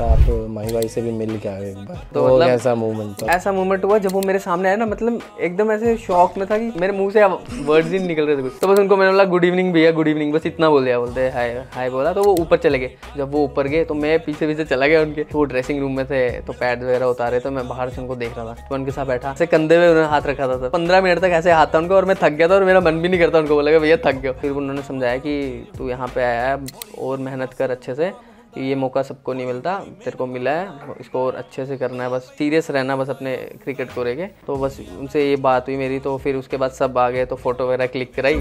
आप माही भाई से भी मिल के आए एक बार। तो तो मतलब- ऐसा मूवमेंट था। ऐसा मोमेंट हुआ जब वो मेरे सामने आया ना मतलब एकदम ऐसे शॉक में था कि मेरे मुँह से वर्ड्स ही नहीं निकल रहे थे कुछ। तो बस उनको मैंने बोला गुड इवनिंग भैया गुड इवनिंग बस इतना बोल दिया बोलते हाय हाय बोला तो वो ऊपर चले गए। जब वो ऊपर गए तो मैं पीछे पीछे चला गया उनके। तो वो ड्रेसिंग रूम में थे तो पैड वगैरह उतारे तो मैं बाहर से उनको देख रहा था। तो उनके साथ बैठा ऐसे कंधे में उन्होंने हाथ रखा था पंद्रह मिनट तक ऐसे हाथ था उनको और मैं थक गया था और मेरा मन भी नहीं करता उनको बोला भैया थक गया फिर उन्होंने समझाया कि तू यहाँ पे आया और मेहनत कर अच्छे से। ये मौका सबको नहीं मिलता, तेरे को मिला है, इसको और अच्छे से करना है, बस सीरियस रहना, बस अपने क्रिकेट को लेके। तो बस उनसे ये बात हुई मेरी तो फिर उसके बाद सब आ गए तो फ़ोटो वगैरह क्लिक कराई।